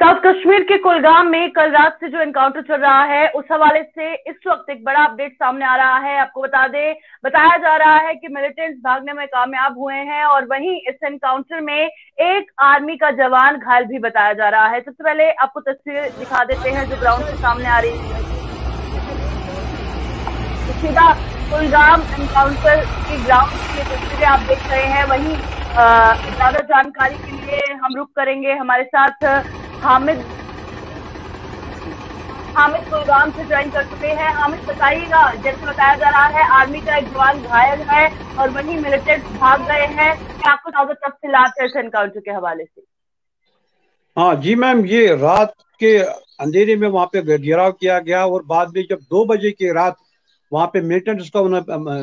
South Kashmir के कुलगाम में कल रात से जो एनकाउंटर चल रहा है, उस हवाले से इस वक्त एक बड़ा अपडेट सामने आ रहा है। आपको बता दें, बताया जा रहा है कि मिलिटेंट्स भागने में कामयाब हुए हैं और वहीं इस एनकाउंटर में एक आर्मी का जवान घायल भी बताया जा रहा है। सबसे पहले आपको तस्वीर दिखा देते हैं जो ग्राउंड से सामने आ रही है। सीधा कुलगाम एनकाउंटर की ग्राउंड की तस्वीरें आप देख रहे हैं। वहीं ज़्यादा जानकारी के लिए हम रुक करेंगे। हमारे साथ हामिद। हामिद कुलगाम से ज्वाइन कर चुके हैं। हामिद, बताइएगा, जैसे बताया जा रहा है, आर्मी का एक जवान घायल है और वहीं मिलिटेंट भाग गए हैं। कुछ ज़्यादा तफसीलात है इस एनकाउंटर के हवाले से? हाँ जी मैम, ये रात के अंधेरे में वहाँ पे घेराव किया गया और बाद में जब दो बजे की रात वहाँ पे मिलिटेंट्स का उन्हें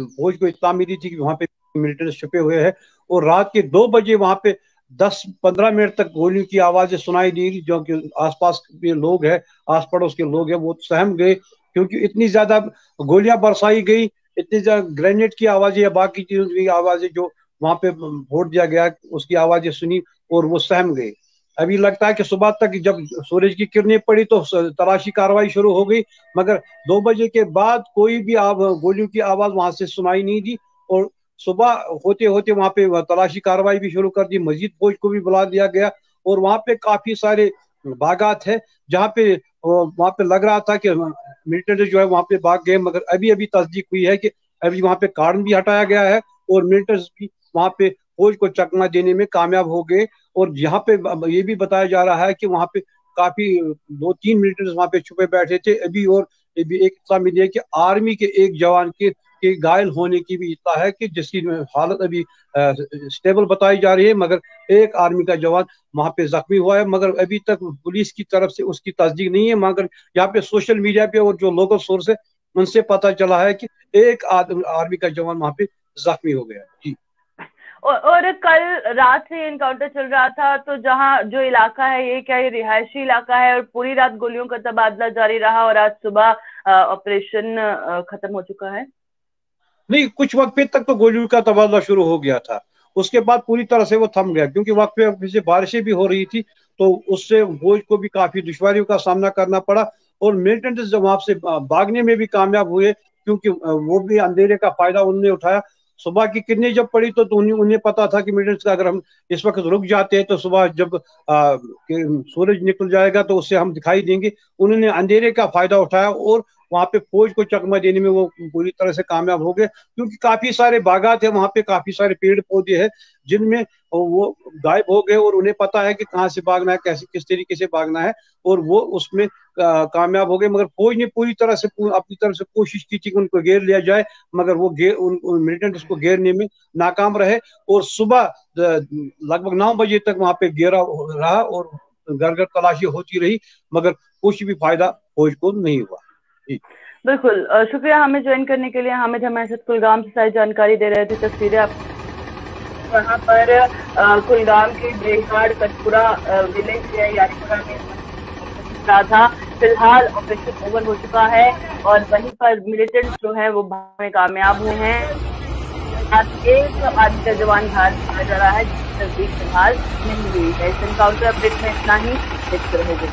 फौज को इतला मिली थी कि वहाँ पे मिलिटेंट्स छुपे हुए हैं और रात के दो बजे वहाँ पे दस पंद्रह मिनट तक गोलियों की आवाज़ें सुनाई दी, जो कि आसपास के लोग हैं आस पड़ोस के लोग हैं, वो सहम गए, क्योंकि इतनी ज़्यादा गोलियाँ बरसाई गई, इतनी ज़्यादा ग्रेनेड की आवाज़ें या बाकी चीज़ों की आवाज़ें जो वहाँ पे वोट दिया गया, उसकी आवाज़ें सुनी और वो सहम गए। अभी लगता है कि सुबह तक जब सूरज की किरणें पड़ी तो तलाशी कार्रवाई शुरू हो गई, मगर दो बजे के बाद कोई भी गोलियों की आवाज़ वहाँ से सुनाई नहीं दी और सुबह होते होते वहाँ पे तलाशी कार्रवाई भी शुरू कर दी मजीद फौज को भी बुला दिया गया और वहाँ पे काफ़ी सारे बागात है, जहाँ पे वहाँ पे लग रहा था कि मिलिटेंट जो है वहाँ पे भाग गए, मगर अभी अभी तस्दीक हुई है कि अभी वहाँ पे कारण भी हटाया गया है और मिलिटेंट्स भी वहाँ पे फौज को चकमा देने में कामयाब हो गए और यहाँ पे ये भी बताया जा रहा है कि वहाँ पे काफ़ी दो तीन मिलिटेंट्स वहाँ पे छुपे बैठे थे। अभी और अभी एक इतना मिली है कि आर्मी के एक जवान के के घायल होने की भी इतना है कि जिसकी हालत अभी आ, स्टेबल बताई जा रही है मगर एक आर्मी का जवान वहाँ पे जख्मी हुआ है मगर अभी तक पुलिस की तरफ़ से उसकी तस्दीक नहीं है मगर यहाँ पे सोशल मीडिया पे और जो लोकल सोर्स है उनसे पता चला है कि एक आर्मी का जवान वहाँ पे जख्मी हो गया जी। और, और कल रात से इनकाउंटर चल रहा था तो जहाँ जो इलाका है ये क्या ये रिहायशी इलाका है और पूरी रात गोलियों का तबादला जारी रहा और आज सुबह ऑपरेशन खत्म हो चुका है? नहीं कुछ वक्त तक तो गोलियों का तबादला शुरू हो गया था। उसके बाद पूरी तरह से वो थम गया क्योंकि वक्त पे से बारिशें भी हो रही थी तो उससे फौज को भी काफ़ी दुश्वारियों का सामना करना पड़ा और मिलिटेंट जब से भागने में भी कामयाब हुए क्योंकि वो भी अंधेरे का फ़ायदा उन्होंने उठाया। सुबह की कितनी जब पड़ी तो, तो उन्हें उन्हें पता था कि मिलिटेंट्स का अगर हम इस वक्त रुक जाते हैं तो सुबह जब सूरज निकल जाएगा तो उससे हम दिखाई देंगे। उन्होंने अंधेरे का फ़ायदा उठाया और वहाँ पे फौज को चकमा देने में वो पूरी तरह से कामयाब हो गए क्योंकि काफ़ी सारे बागात है वहाँ पे काफ़ी सारे पेड़ पौधे हैं जिनमें वो गायब हो गए और उन्हें पता है कि कहाँ से भागना है कैसे किस तरीके से भागना है और वो उसमें कामयाब हो गए मगर फौज ने पूरी तरह से अपनी तरफ़ से कोशिश की थी कि उनको घेर लिया जाए मगर वो घेर उन, उन उसको घेरने में नाकाम रहे और सुबह लगभग नौ बजे तक वहाँ पे घेरा रहा और घर घर तलाशी होती रही मगर कुछ भी फ़ायदा फौज को नहीं हुआ। बिल्कुल शुक्रिया हमें ज्वाइन करने के लिए। हामिद हमारे साथ कुलगाम से सारी जानकारी दे रहे थे, तस्वीरें आप वहाँ पर कुलगाम के ब्रेहाड़ कटपुरा विलेज है, यारीपुरा में था। फ़िलहाल ऑपरेशन ओवर हो चुका है और वहीं पर मिलिटेंट जो है वो में कामयाब हुए हैं। एक आदमी का जवान घायल किया जा रहा है, जिसकी तस्वीर फ़िलहाल नहीं हुई है। इस एनकाउंटर अपडेट में इतना ही। देखते रहेंगे